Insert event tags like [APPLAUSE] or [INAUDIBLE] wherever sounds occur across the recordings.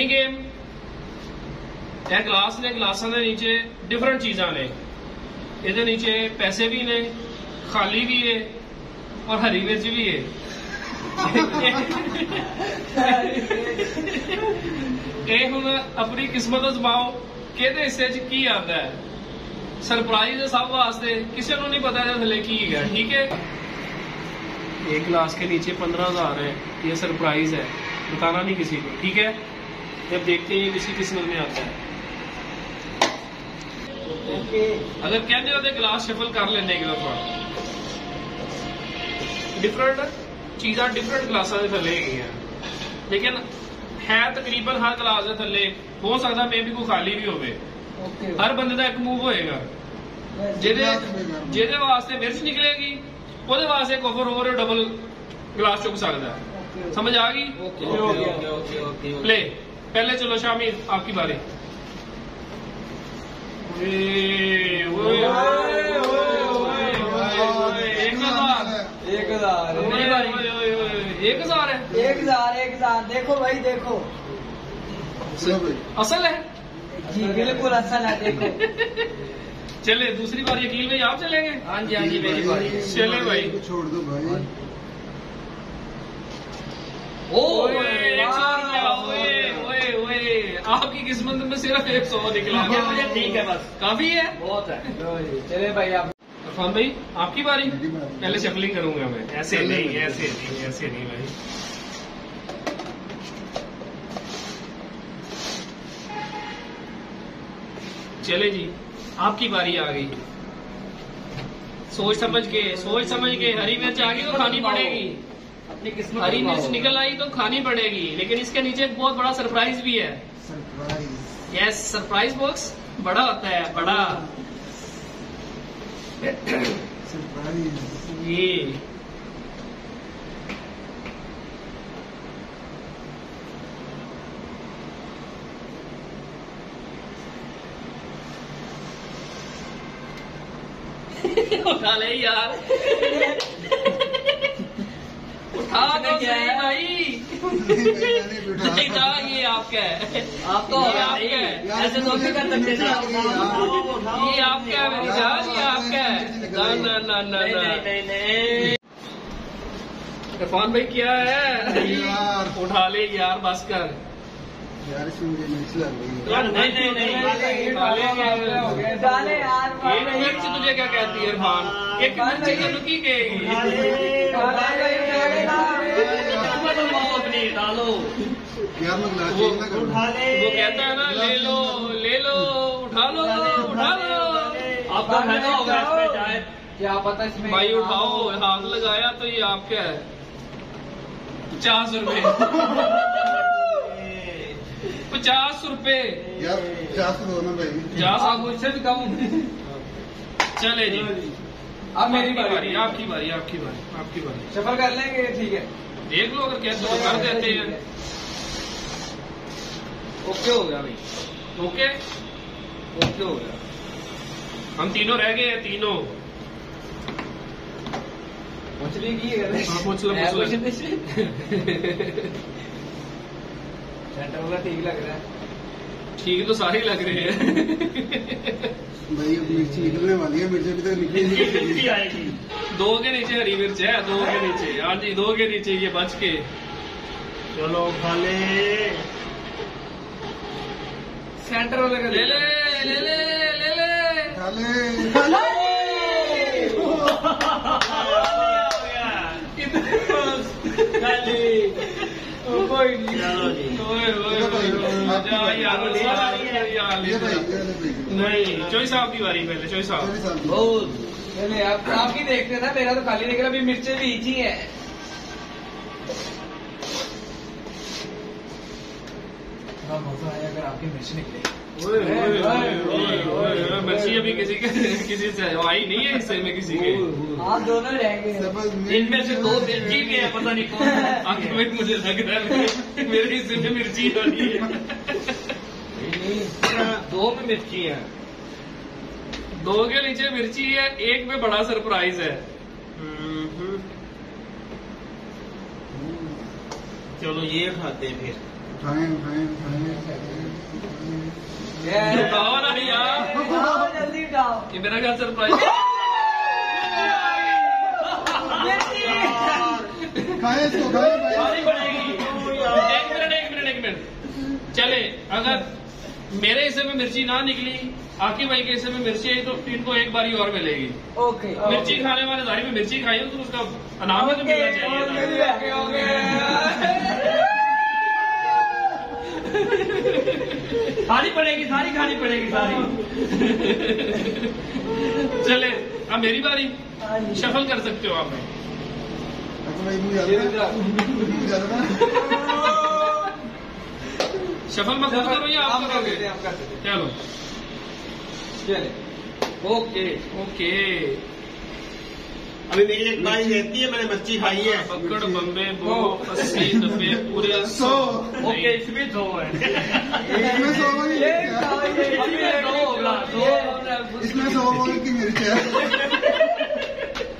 ਨਵੀਂ ਗੇਮ ਇਹ ਗਲਾਸ ਨੇ ਗਲਾਸਾਂ ਦੇ ਨੀਚੇ ਡਿਫਰੈਂਟ ਚੀਜ਼ਾਂ ਨੇ ਇਹਦੇ ਨੀਚੇ ਪੈਸੇ ਵੀ ਨੇ ਖਾਲੀ ਵੀ ਹੈ ਔਰ ਹਰੀ ਮਿਰਚ ਵੀ ਹੈ ਇਹ ਹੁਣ ਆਪਣੀ ਕਿਸਮਤ ਅਜ਼ਮਾਓ ਕਿਹਦੇ ਹਿੱਸੇ 'ਚ ਕੀ ਆਉਂਦਾ ਹੈ सरप्राइज है सब वास्ते किसी को नहीं पता है थले की है ठीक है एक ग्लास के नीचे पंद्रह हजार है ये सरप्राइज है बताना नहीं किसी को ठीक है जब देखते हैं किसी की समझ में आता है। अगर कहते हो तो शफल कर लेने एक दफ़ा डिफरेंट चीजा डिफरेंट ग्लासा थले लेकिन है तकरीबन हर गिलास के थले। हो सकता मे भी कोई खाली भी होवे। हर बंदे का एक मूव होएगा। जेदे वास्ते मिर्च निकलेगी ओदे वास्ते कोफर ओवर डबल गिलास चुक सकता है। समझ आ गई? प्ले पहले चलो शामी आपकी बारी। ओए, ओए, ओए, ओए, ओए, ओए, एक हज़ार। एक है। एक हज़ार एक हज़ार। देखो भाई देखो। असल है। जी बिल्कुल असल है देखो। चले दूसरी बार यकील भाई आप चलेंगे? हाँ जी हाँ जी मेरी बारी। चले भाई। छोड़ दो भाई। ओ ओए, एक सौ रुपया, ओए, आपकी किस्मत में सिर्फ़ एक सौ निकला। ये मुझे ठीक है बस। काफ़ी है? बहुत है। चले भाई आप इरफान भाई आपकी बारी। पहले शफलिंग करूँगा मैं। ऐसे नहीं भाई। ऐसे नहीं ऐसे नहीं भाई। चले जी आपकी बारी आ गई। सोच समझ के सोच समझ के हरी मिर्च आ गई तो खानी पड़ेगी। अपनी किस्मत हरी मिर्च निकल आई तो खानी पड़ेगी लेकिन इसके नीचे एक बहुत बड़ा सरप्राइज़ भी है। सरप्राइज़ यस सरप्राइज़ बॉक्स बड़ा होता है बड़ा। सरप्राइज़ ये [LAUGHS] उठा ले यार। [LAUGHS] उठा तो सही भाई नहीं था ये आपका है आप तो ये आपका है ऐसे तो नहीं कर सकते ये आपका है मेरी जान ये आपका है ना ना ना ना नहीं इरफान भाई क्या है यार। उठा ले यार बस कर यार इसमें है नहीं नहीं नहीं डाले यार एक मिर्च तुझे क्या कहती है इरफान एक मिर्च रुकी आजमाओ अपनी डालो। यार मैं ग्लास वो कहता है ना ले लो ले लो उठा लो उठा लो आपका फ़ायदा होगा इसमें शायद क्या पता इसमें भाई उठाओ हाथ लगाया तो ये आपका है। पचास रुपए। [LAUGHS] पचास रुपए। पचास पचास आप मुझसे भी कम चले जी। अब मेरी बारी आपकी बारी आपकी बारी आपकी बारी। सफ़र कर लेंगे ठीक है। देख लो अगर कहते तो कर देते हैं। ओके हो गया भाई। ओके? ओके हो गया। हम तीनों रह गए हैं तीनों। की हाँ, पूछ लो, पूछ लो। सेंटर वाला ठीक लग रहा है। ठीक तो सारे लग रहे हैं। भाई अब मिर्ची निकलने वाली है मिर्च अभी तक निकली है। [LAUGHS] आएगी। दो के नीचे हरी मिर्च है? दो के नीचे। हाँ जी दो के नीचे ये बच के। चलो खा ले सेंटर वाले का ले ले ले ले ले ले। डाले कोई नहीं। चलो जी। ओए ओए ओए यार नहीं चोई साहब की बारी पहले चोई साहब। बहुत। चले आप आप ही देखते हैं ना मेरा तो खाली देख रहा अभी मिर्चें भी है। बड़ा मज़ा आया अगर आपकी मिर्च निकले। ओए ओए ओए ओए ओए ओए, मिर्ची अभी किसी के किसी से आई नहीं है हिस्से में किसी के। हाँ दोनों रह गए। इनमें से दो मिर्ची भी है पता नहीं कौन [LAUGHS] आगे में मुझे लग रहा है मेरे- मेरे हिस्से में मिर्ची रही है। दो में मिर्ची है। दो के नीचे मिर्ची है एक में बड़ा सरप्राइज़ है। चलो ये खाते हैं फिर। उठाएँ उठाओ ना यार जल्दी उठाओ। ये मेरा क्या सरप्राइज़ खाएँ इसको खाएँ भाई पड़ेगी एक मिनट एक मिनट एक मिनट। चले अगर मेरे हिस्से में मिर्ची ना निकली आकी भाई के हिस्से में मिर्ची आई तो इनको एक बारी और मिलेगी। ओके। मिर्ची खाने वाले दारी में मिर्ची खाई हो तो उसका अनाम तो मिलना चाहिए। खानी पड़ेगी सारी खानी पड़ेगी सारी। चले अब मेरी बारी। शफल कर सकते हो आप अच्छा भाई शफल मैं खुद करूँ या आप करोगे? चलो। चले ओके। ओके। अभी मेरी एक बारी रहती है मैंने मच्छी खाई है। पकड़ बम्बे बो अस्सी नब्बे पूरे सौ। ओके इसमें दो है। इसमें सौ वाली ये मिर्च है। ये दो होगा, दो। इसमें सौ की मिर्च है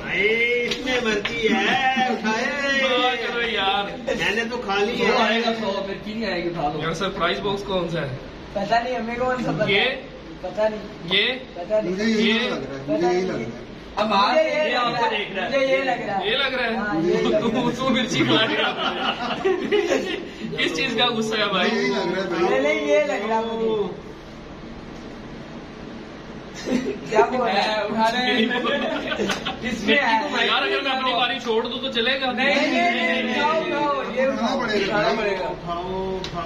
भाई इसमें मर्ची है दुआ करो उठाए यार मैंने तो खा ली सौ आएगा सौ फिर की नहीं आएगी उठा लो। यार सरप्राइज़ बॉक्स कौन सा है? पता नहीं हमें कौन सा ये पता नहीं। ये पता नहीं। यही ये- लग रहा है मुझे यही लग रहा है। अब मुझे ये ये आपको देख रहा है। मुझे ये लग रहा है। ये लग रहा हाँ, है ये लग तू रहा है। तू मिर्ची खिला रहा किस चीज़ का गुस्सा है मुझे यही भाई लग रहा है नहीं भाई। नहीं ये लग रहा है [LAUGHS] क्या बोल रहा है? उठा [LAUGHS] है। यार अगर मैं अपनी बारी छोड़ दूँ तो चलेगा। नहीं नहीं नहीं ये उठाना पड़ेगा। उठाना पड़ेगा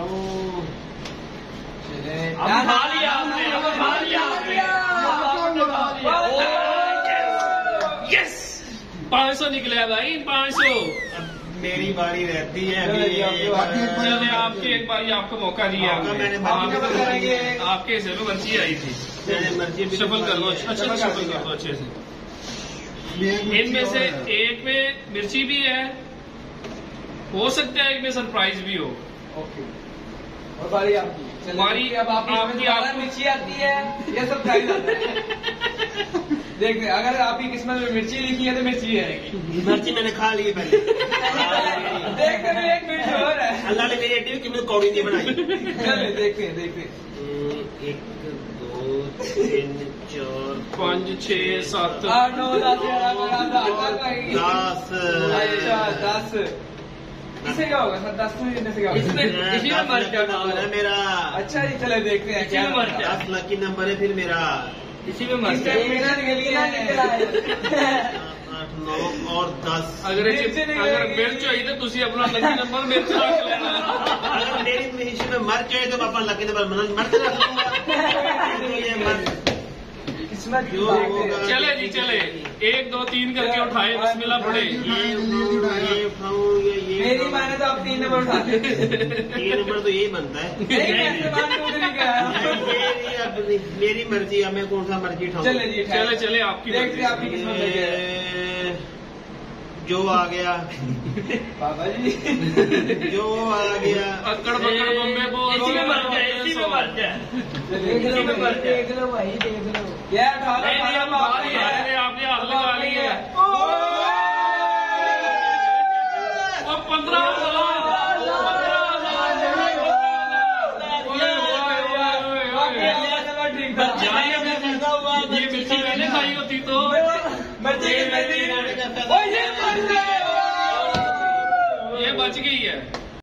उठा लिया आपने उठा लिया आपने। यस पाँच सौ निकले है भाई पाँच सौ। अब मेरी बारी रहती है चलो आपकी एक बारी। आपको मौका दिया आपके। हिस्से में पर्ची आई थी। शफल कर लो शफल कर लो अच्छे से। इनमें से एक में मिर्ची भी है हो सकता है एक सरप्राइज़ भी हो। ओके। और बारी आपकी। अब आपकी आपकी- आपकी आपको- मिर्ची आती है ये सब खाई जाता है। देखते अगर आपकी किस्मत में मिर्ची लिखी है तो मिर्ची आएगी मिर्ची मैंने खा ली पहले। देखते हैं एक मिर्च और है। अल्लाह ने मेरी एटी की मुझे कौड़ी नहीं बनाई। चलिए देखते हैं देखते हैं। एक दो तीन चार पाँच छह सात। आठ नौ दस दस। अच्छा दस। इससे क्या होगा? सर दस पूरी देने से क्या होगा? इसमें इसी में मर जाना है मेरा अच्छा जी चले देखते हैं इसी में मर दस लकी नंबर है फिर मेरा। इसी में मर जाए नौ और दस। अगर अगर मिल चाहिए तो तुम अपना लकी नंबर मेरे से रख लेना अगर मेरी हिस्से में मर जाए तो अपना लकी नंबर मर रख लूँगा [LAUGHS] तो जो चले जी चले। एक दो तीन करके उठाए बिस्मिल्लाह पड़े ये उठाओ, ये उठाओ ये ये मेरी माने तो आप तीन नंबर उठाते तीन नंबर तो यही बनता है। अब मेरी मर्ज़ी है मैं कौन सा मर्ज़ी उठाऊं? चले जी चले चले आपकी। आपकी किस्मत जो आ गया। बाबा जी। जो आ गया। अकड़ पकड़ बम्बे बोल इसी में मर जाए इसी में मर जाए। देख लो में मर लो भाई देख लो। क्या उठा लो नहीं, नहीं, अब अब आप बारी है। अरे आपने हाथ लगा लिए और पंद्रह बच गई है।